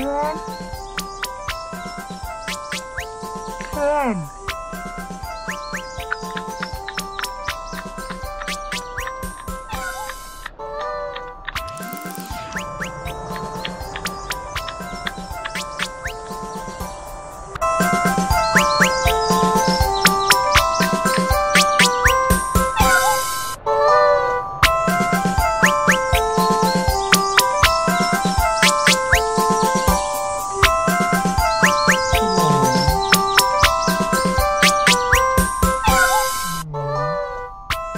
on. Come. Okay. Come on.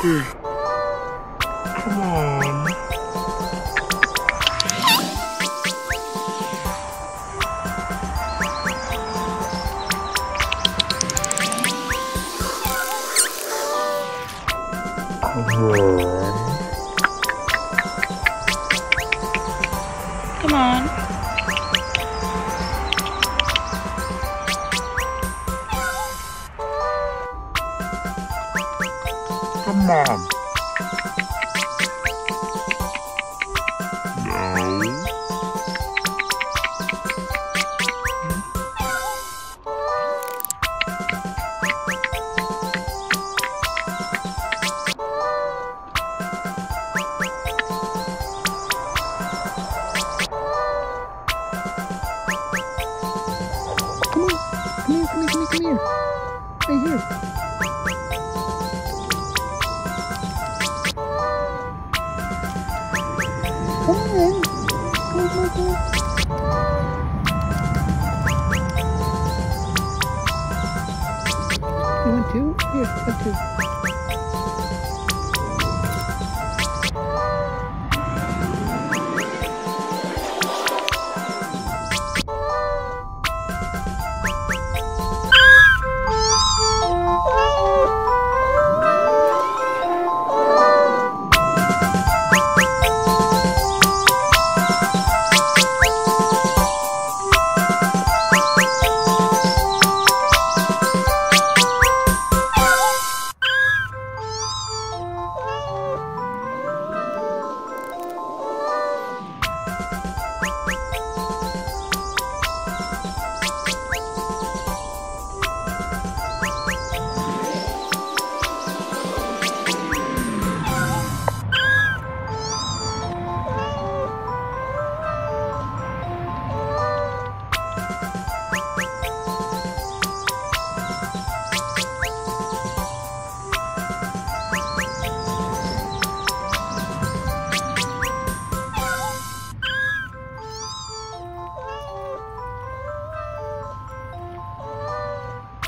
Come on. Come on. Come on. No. Come on. Come here, come here, come here. Right here. You want two? Here, have two.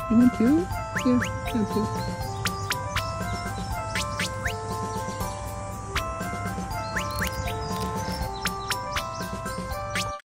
You want two? Here, have two.